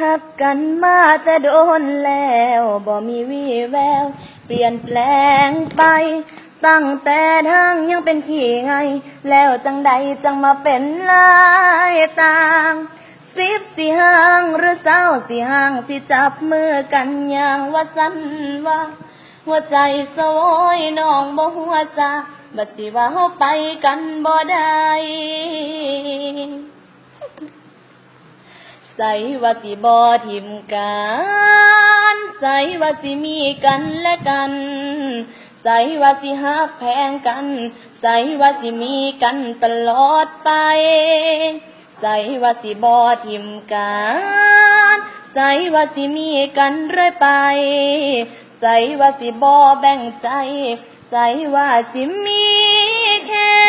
หักกันมาแต่โดนแล้วบ่มีวี่แวว เปลี่ยนแปลงไป ตั้งแต่ทางยังเป็นขี่ไง แล้วจังใดจังมาเป็นลายต่างสิบสี่ห้างหรือเศร้าสี่ห้างสิจับมือกันอย่างว่าสันว่า หัวใจสวยน้องบ่หัวซาบัดสิว่าเฮาไปกันบ่ได้ ใส่ว่าสิบ่ทิมกันใส่ว่าสิมีกันและกัน ใส่ว่าสิฮักแพงกัน ใส่ว่าสิมีกันตลอดไป ใส่ว่าสิบ่ทิมกันใส่ว่าสิมีกันเรื่อยไป ใส่ว่าสิบ่แบ่งใจ ใส่ว่าสิมีแค่